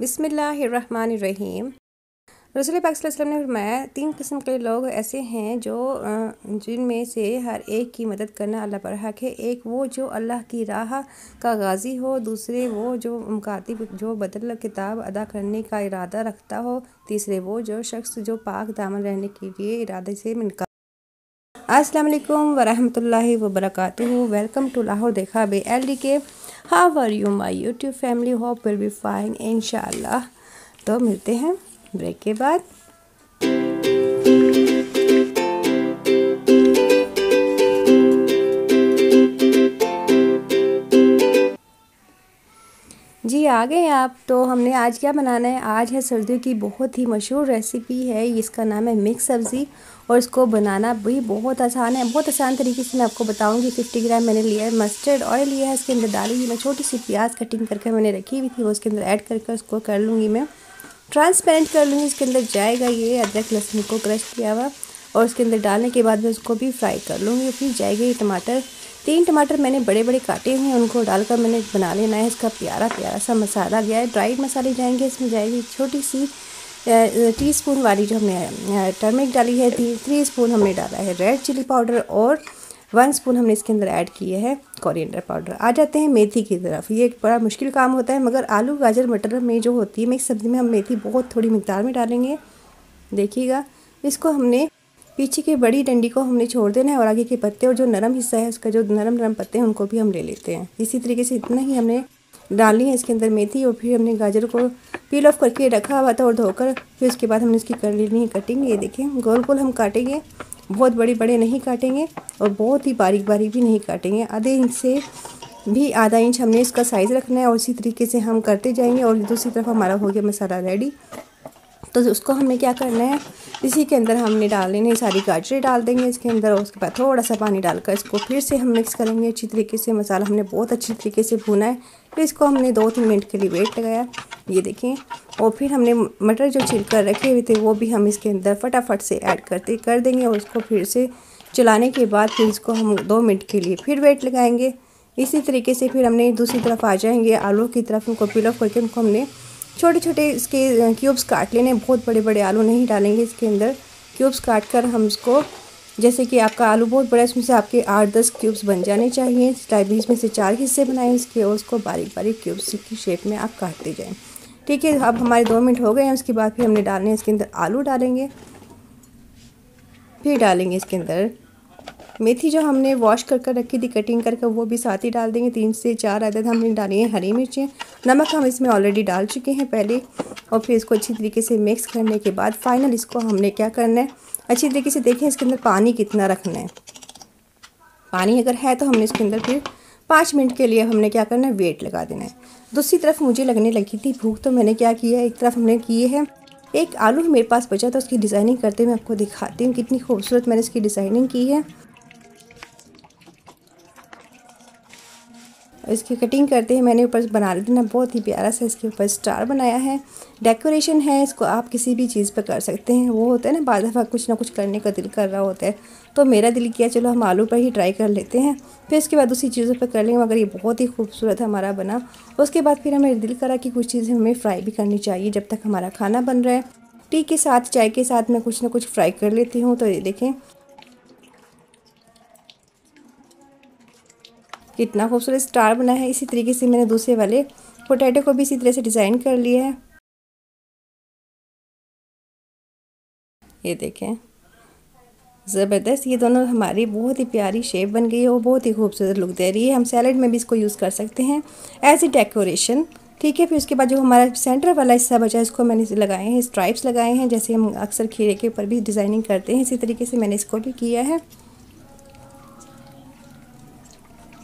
बिसमीम रसूल पाक ने फरमाया, तीन किस्म के लोग ऐसे हैं जो जिनमें से हर एक की मदद करना अल्लाह पर हक है। एक वो जो अल्लाह की राह का गाजी हो, दूसरे वो जो मुकातिब जो बदल किताब अदा करने का इरादा रखता हो, तीसरे वो जो शख्स जो पाक दामन रहने के लिए इरादे से मिनका अस्सलाम वालेकुम वरहमतुल्लाहि वबरकातुहू। वेलकम टू लाहौर देखा बे एल डी के। How are you my YouTube family hope will be fine इन तो मिलते हैं ब्रेक के बाद। जी, आ गए हैं आप। तो हमने आज क्या बनाना है? आज है सर्दियों की बहुत ही मशहूर रेसिपी है। इसका नाम है मिक्स सब्ज़ी और इसको बनाना भी बहुत आसान है। बहुत आसान तरीके से मैं आपको बताऊँगी। 50 ग्राम मैंने लिया है मस्टर्ड ऑयल लिया है इसके अंदर डाली हुई। मैं छोटी सी प्याज कटिंग करके मैंने रखी हुई थी। वो उसके अंदर ऐड करके उसको कर लूँगी मैं। ट्रांसपेरेंट कर लूँगी। इसके अंदर जाएगा ये अदरक लहसुन को क्रश किया हुआ और उसके अंदर डालने के बाद मैं उसको भी फ्राई कर लूँगी। फिर जाएगा ये टमाटर तीन टमाटर मैंने बड़े बड़े काटे हुए हैं, उनको डालकर मैंने बना लेना है। इसका प्यारा प्यारा सा मसाला गया है। ड्राइड मसाले जाएँगे, इसमें जाएगी छोटी सी टी स्पून वाली जो हमने टर्मिक डाली है थी थ्री स्पून हमने डाला है रेड चिली पाउडर और वन स्पून हमने इसके अंदर ऐड किए हैं कोरिएंडर पाउडर आ जाते हैं मेथी की तरफ़। ये एक बड़ा मुश्किल काम होता है, मगर आलू, गाजर, मटर में जो होती है मिक्स सब्ज़ी में हम मेथी बहुत थोड़ी मकदार में डालेंगे। देखिएगा, इसको हमने पीछे की बड़ी डंडी को हमने छोड़ देना है और आगे के पत्ते और जो नरम हिस्सा है, उसका जो नरम नरम पत्ते हैं, उनको भी हम ले लेते हैं। इसी तरीके से इतना ही हमने डालनी है इसके अंदर मेथी और फिर हमने गाजर को पील ऑफ़ करके रखा हुआ था और धोकर फिर उसके बाद हमने इसकी कर लेनी है कटिंग ये देखें, गोल गोल हम काटेंगे। बहुत बड़े बड़े नहीं काटेंगे और बहुत ही बारीक बारीक भी नहीं काटेंगे। आधे इंच से भी आधा इंच हमने इसका साइज़ रखना है और इसी तरीके से हम करते जाएँगे और दूसरी तरफ़ हमारा हो गया मसाला रेडी तो उसको हमें क्या करना है? इसी के अंदर हमने डाल लेने सारी गाजरें डाल देंगे इसके अंदर और उसके बाद थोड़ा सा पानी डालकर इसको फिर से हम मिक्स करेंगे। अच्छी तरीके से मसाला हमने बहुत अच्छी तरीके से भुना है। फिर इसको हमने दो तीन मिनट के लिए वेट लगाया। ये देखें। और फिर हमने मटर जो छिल कर रखे हुए थे, वो भी हम इसके अंदर फटाफट से ऐड करते, कर देंगे और उसको फिर से चलाने के बाद फिर इसको हम दो मिनट के लिए फिर वेट लगाएँगे। इसी तरीके से फिर हमने दूसरी तरफ़ आ जाएँगे। आलू की तरफ़ उनको पिल करके उनको हमने छोटे छोटे इसके क्यूब्स काट लेने, बहुत बड़े बड़े आलू नहीं डालेंगे इसके अंदर। क्यूब्स काट कर हम इसको, जैसे कि आपका आलू बहुत बड़ा है, उसमें से आपके आठ दस क्यूब्स बन जाने चाहिए। टाइप बीच में से चार हिस्से बनाएँ इसके और उसको बारीक बारीक क्यूब्स की शेप में आप काटते जाएँ। ठीक है, अब हमारे दो मिनट हो गए हैं, उसके बाद फिर हमने डालने इसके अंदर आलू डालेंगे। फिर डालेंगे इसके अंदर मेथी जो हमने वॉश कर कर रखी थी कटिंग करके वो भी साथ ही डाल देंगे। तीन से चार अदद हमने डाली हैं हरी मिर्चें। नमक हम इसमें ऑलरेडी डाल चुके हैं पहले। और फिर इसको अच्छी तरीके से मिक्स करने के बाद फाइनल इसको हमने क्या करना है? अच्छी तरीके से देखें इसके अंदर पानी कितना रखना है। पानी अगर है तो हमने इसके अंदर फिर पाँच मिनट के लिए हमने क्या करना है? वेट लगा देना है। दूसरी तरफ़ मुझे लगने लगी थी, भूख तो मैंने क्या किया एक तरफ़ हमने किए हैं, एक आलू मेरे पास बचा था, उसकी डिज़ाइनिंग करते मैं आपको दिखाती हूँ कितनी खूबसूरत मैंने इसकी डिज़ाइनिंग की है। इसकी कटिंग करते हैं मैंने ऊपर बना लेते देना बहुत ही प्यारा सा इसके ऊपर स्टार बनाया है। डेकोरेशन है, इसको आप किसी भी चीज़ पर कर सकते हैं। वो होता है ना बाद दफ़ा कुछ ना कुछ करने का दिल कर रहा होता है। तो मेरा दिल किया, चलो हम आलू पर ही ट्राई कर लेते हैं। फिर इसके बाद दूसरी चीज़ों पर कर लेंगे, मगर ये बहुत ही खूबसूरत हमारा बना। उसके बाद फिर हमें दिल करा कि कुछ चीज़ें हमें फ्राई भी करनी चाहिए जब तक हमारा खाना बन रहा है। टी के साथ, चाय के साथ मैं कुछ ना कुछ फ्राई कर लेती हूँ। तो ये देखें कितना खूबसूरत स्टार बना है इसी तरीके से मैंने दूसरे वाले पोटैटो को भी इसी तरह से डिज़ाइन कर लिया है। ये देखें। ज़बरदस्त, ये दोनों हमारी बहुत ही प्यारी शेप बन गई है और बहुत ही खूबसूरत लुक दे रही है। हम सैलड में भी इसको यूज़ कर सकते हैं एज ए डेकोरेशन। ठीक है, फिर उसके बाद जो हमारा सेंटर वाला हिस्सा बचा है, इसको मैंने लगाए हैं, स्ट्राइप्स लगाए हैं, जैसे हम अक्सर खीरे के ऊपर भी डिज़ाइनिंग करते हैं, इसी तरीके से मैंने इसको भी किया है।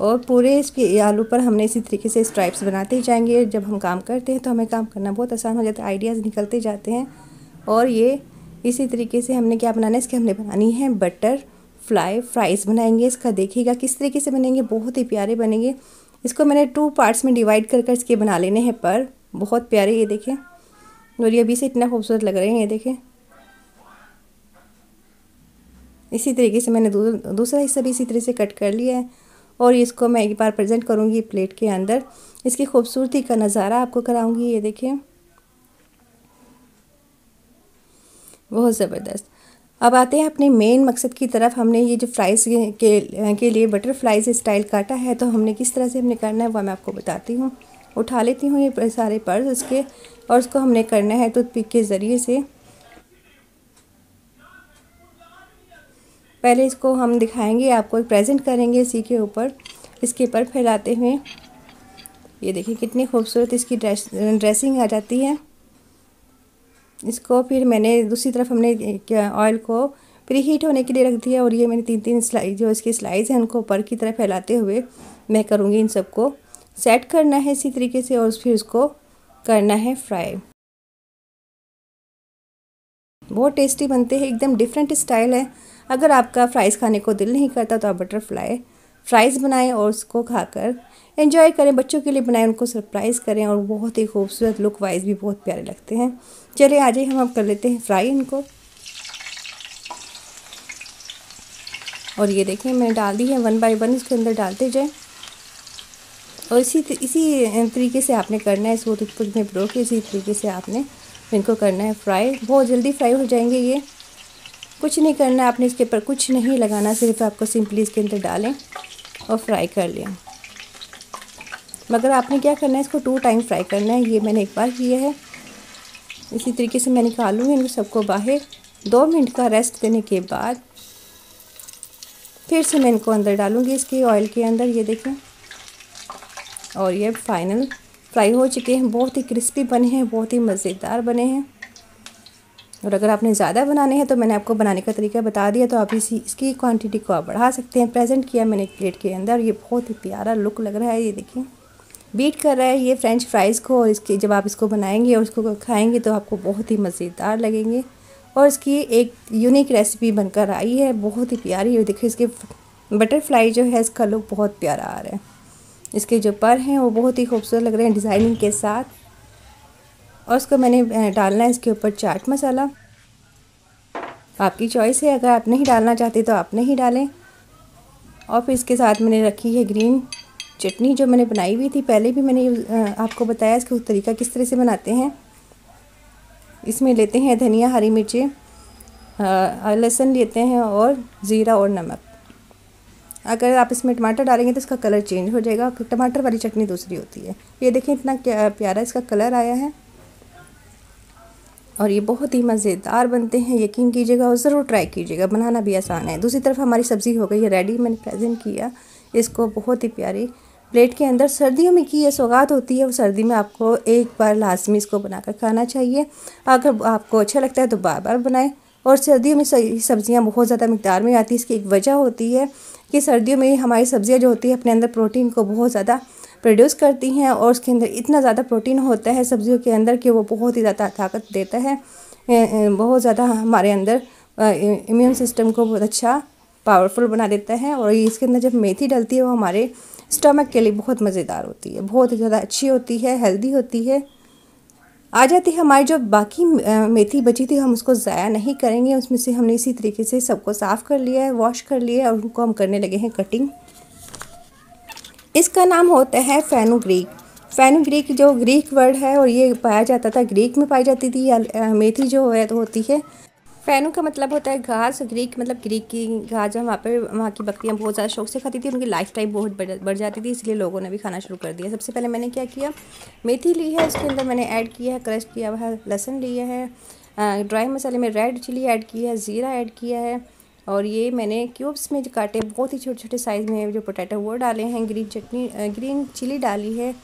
और पूरे इस आलू पर हमने इसी तरीके से स्ट्राइप्स बनाते ही जाएँगे। जब हम काम करते हैं तो हमें काम करना बहुत आसान हो जाता है। आइडियाज़ निकलते जाते हैं। और ये इसी तरीके से हमने क्या बनाना है? इसके हमने बनानी है बटर फ्लाई फ्राइज़ बनाएँगे। इसका देखिएगा किस तरीके से बनेंगे। बहुत ही प्यारे बनेंगे। इसको मैंने टू पार्ट्स में डिवाइड कर कर इसके बना लेने हैं पर। बहुत प्यारे ये देखें। और ये अभी से इतना खूबसूरत लग रहे हैं, ये देखें। इसी तरीके से मैंने दूसरा हिस्सा भी इसी तरह से कट कर लिया है। और इसको मैं एक बार प्रेजेंट करूँगी प्लेट के अंदर। इसकी खूबसूरती का नज़ारा आपको कराऊँगी, ये देखें बहुत ज़बरदस्त। अब आते हैं अपने मेन मकसद की तरफ़। हमने ये जो फ्राइज़ के के लिए बटरफ्लाइज स्टाइल काटा है तो हमने किस तरह से हमने करना है, वह मैं आपको बताती हूँ। उठा लेती हूँ ये सारे पर्स उसके और उसको हमने करना है टूथपिक के ज़रिए से। पहले इसको हम दिखाएँगे, आपको प्रेजेंट करेंगे इसी के ऊपर। इसके ऊपर फैलाते हुए, ये देखिए कितनी खूबसूरत इसकी ड्रेस, ड्रेसिंग आ जाती है। इसको फिर मैंने दूसरी तरफ़ हमने ऑयल को प्री हीट होने के लिए रख दिया और ये मैंने तीन तीन स्लाइस जो इसकी स्लाइस हैं, उनको ऊपर की तरफ़ फैलाते हुए मैं करूँगी इन सबको सेट करना है इसी तरीके से और फिर उसको करना है फ्राई। बहुत टेस्टी बनते हैं, एकदम डिफरेंट स्टाइल है। अगर आपका फ्राइज़ खाने को दिल नहीं करता तो आप बटरफ्लाई फ्राइज़ बनाएँ और उसको खाकर एंजॉय करें। बच्चों के लिए बनाएँ, उनको सरप्राइज़ करें और बहुत ही खूबसूरत लुक वाइज भी बहुत प्यारे लगते हैं। चलिए आ ही हम अब कर लेते हैं फ्राई इनको। और ये देखिए, मैंने डाल दी है वन बाय वन इसके अंदर डालते जाए। और इसी इसी तरीके से आपने करना है इसको टूथपिक में ब्रो के इसी तरीके से आपने इनको करना है। फ्राई बहुत जल्दी फ्राई हो जाएँगे ये। कुछ नहीं करना है, आपने इसके ऊपर कुछ नहीं लगाना, सिर्फ़ आपको सिंपली इसके अंदर डालें और फ्राई कर लें। मगर आपने क्या करना है, इसको टू टाइम फ्राई करना है, ये मैंने एक बार किया है। इसी तरीके से मैं निकालूँगी इनको सबको बाहर। दो मिनट का रेस्ट देने के बाद फिर से मैं इनको अंदर डालूँगी इसके ऑयल के अंदर, ये देखें। और ये फाइनल फ्राई हो चुके हैं, बहुत ही क्रिस्पी बने हैं, बहुत ही मज़ेदार बने हैं। और अगर आपने ज़्यादा बनाने हैं तो मैंने आपको बनाने का तरीका बता दिया तो आप इसी, इसकी क्वांटिटी को आप बढ़ा सकते हैं। प्रेजेंट किया मैंने प्लेट के अंदर, ये बहुत ही प्यारा लुक लग रहा है, ये देखिए। बीट कर रहा है ये फ्रेंच फ्राइज़ को, और इसके, जब आप इसको बनाएँगे और इसको खाएँगे तो आपको बहुत ही मज़ेदार लगेंगे। और इसकी एक यूनिक रेसिपी बनकर आई है, बहुत ही प्यारी। और देखिए, इसके बटरफ्लाई जो है, इसका लुक बहुत प्यारा आ रहा है। इसके जो पर हैं, वो बहुत ही खूबसूरत लग रहे हैं डिज़ाइनिंग के साथ। और उसको मैंने डालना है इसके ऊपर चाट मसाला। आपकी चॉइस है, अगर आप नहीं डालना चाहते तो आप नहीं डालें। और फिर इसके साथ मैंने रखी है ग्रीन चटनी जो मैंने बनाई हुई थी। पहले भी मैंने आपको बताया इसका तरीका किस तरह से बनाते हैं। इसमें लेते हैं धनिया, हरी मिर्चें लहसुन लेते हैं और ज़ीरा और नमक। अगर आप इसमें टमाटर डालेंगे तो इसका कलर चेंज हो जाएगा टमाटर वाली चटनी दूसरी होती है। ये देखें इतना प्यारा इसका कलर आया है। और ये बहुत ही मज़ेदार बनते हैं, यकीन कीजिएगा और ज़रूर ट्राई कीजिएगा, बनाना भी आसान है। दूसरी तरफ़ हमारी सब्ज़ी हो गई है रेडी मैंने प्रेजेंट किया। इसको बहुत ही प्यारी प्लेट के अंदर सर्दियों में की ये सौगात होती है, वो सर्दी में आपको एक बार लाजमी इसको बनाकर खाना चाहिए। अगर आपको अच्छा लगता है तो बार बार बनाएँ। और सर्दियों में सब्ज़ियाँ बहुत ज़्यादा मकदार में आती है, इसकी एक वजह होती है कि सर्दियों में हमारी सब्ज़ियाँ जो होती है, अपने अंदर प्रोटीन को बहुत ज़्यादा प्रोड्यूस करती हैं और उसके अंदर इतना ज़्यादा प्रोटीन होता है सब्ज़ियों के अंदर कि वो बहुत ही ज़्यादा ताकत देता है। बहुत ज़्यादा हमारे अंदर इम्यून सिस्टम को बहुत अच्छा पावरफुल बना देता है और इसके अंदर जब मेथी डलती है वो हमारे स्टमक के लिए बहुत मज़ेदार होती है, बहुत ही ज़्यादा अच्छी होती है, हेल्दी होती है। आ जाती है हमारी जो बाकी मेथी बची थी हम उसको ज़ाया नहीं करेंगे, उसमें से हमने इसी तरीके से सबको साफ़ कर लिया है, वॉश कर लिया है और उनको हम करने लगे हैं कटिंग। इसका नाम होता है फेनुग्रीक फेनुग्रीक जो ग्रीक वर्ड है और ये पाया जाता था, ग्रीक में पाई जाती थी मेथी जो है तो होती है। फैनू का मतलब होता है घास, ग्रीक मतलब ग्रीक की घास जो वहाँ पर वहाँ की बकरियाँ बहुत ज़्यादा शौक से खाती थी, उनकी लाइफ टाइम बहुत बढ़ जाती थी, इसलिए लोगों ने भी खाना शुरू कर दिया। सबसे पहले मैंने क्या किया, मेथी ली है, उसके अंदर मैंने ऐड किया है, क्रश किया हुआ है, लहसुन लिया है ड्राई मसाले में रेड चिली ऐड किया है, ज़ीरा ऐड किया है और ये मैंने क्यूब्स में जो काटे, बहुत ही छोटे छोटे साइज़ में जो पोटैटो वो डाले हैं ग्रीन चटनी ग्रीन चिली डाली है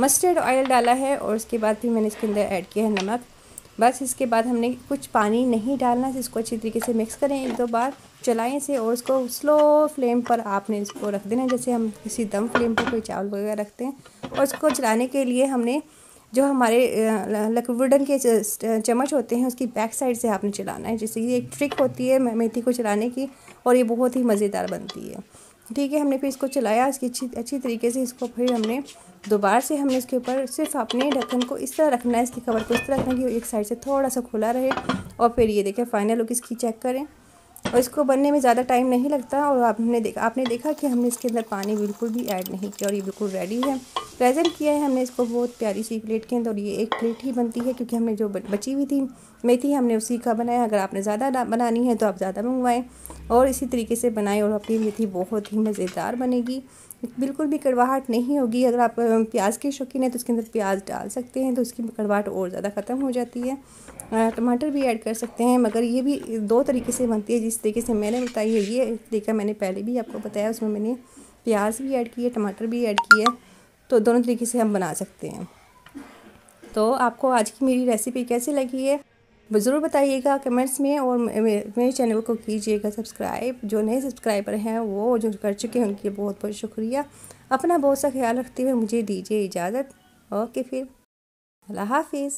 मस्टर्ड ऑयल डाला है और उसके बाद फिर मैंने इसके अंदर ऐड किया है नमक। बस इसके बाद हमने कुछ पानी नहीं डालना, इसको अच्छी तरीके से मिक्स करें एक दो बार, चलाएँ से और उसको स्लो फ्लेम पर आपने इसको रख देना, जैसे हम किसी दम फ्लेम पर कोई चावल वगैरह रखते हैं। और इसको चलाने के लिए हमने जो हमारे वुडन के चम्मच होते हैं, उसकी बैक साइड से आपने चलाना है। जैसे ये एक ट्रिक होती है मेथी को चलाने की और ये बहुत ही मज़ेदार बनती है। ठीक है, हमने फिर इसको चलाया, इसकी अच्छी अच्छी तरीके से इसको फिर हमने दोबारा से हमने इसके ऊपर सिर्फ़ अपने ढक्कन को इस तरह रखना है, इसकी कवर को इस तरह रखना कि एक साइड से थोड़ा सा खुला रहे और फिर ये देखें फाइनल लुक इसकी चेक करें। और इसको बनने में ज़्यादा टाइम नहीं लगता और आपने देखा आपने देखा कि हमने इसके अंदर पानी बिल्कुल भी ऐड नहीं किया और ये बिल्कुल रेडी है। प्रेजेंट किया है हमने इसको बहुत प्यारी सी प्लेट के अंदर और ये एक प्लेट ही बनती है क्योंकि हमने जो बची हुई थी, मेथी हमने उसी का बनाया। अगर आपने ज़्यादा बनानी है तो आप ज़्यादा मंगवाएँ। और इसी तरीके से बनाएँ और अपनी मेथी बहुत ही मज़ेदार बनेगी। बिल्कुल भी कड़वाहट नहीं होगी। अगर आप प्याज के शौकीन हैं तो उसके अंदर प्याज डाल सकते हैं तो उसकी कड़वाहट और ज़्यादा ख़त्म हो जाती है। टमाटर भी ऐड कर सकते हैं, मगर ये भी दो तरीके से बनती है। जिस तरीके से मैंने बताई है, ये तरीका मैंने पहले भी आपको बताया, उसमें मैंने प्याज भी ऐड किया टमाटर भी ऐड किया तो दोनों तरीके से हम बना सकते हैं। तो आपको आज की मेरी रेसिपी कैसी लगी है? ज़रूर बताइएगा कमेंट्स में और मेरे चैनल को कीजिएगा सब्सक्राइब। जो नए सब्सक्राइबर हैं, वो जो कर चुके हैं, उनके बहुत बहुत शुक्रिया। अपना बहुत सा ख्याल रखते हुए मुझे दीजिए इजाज़त। ओके फिर। अल्लाह हाफिज़।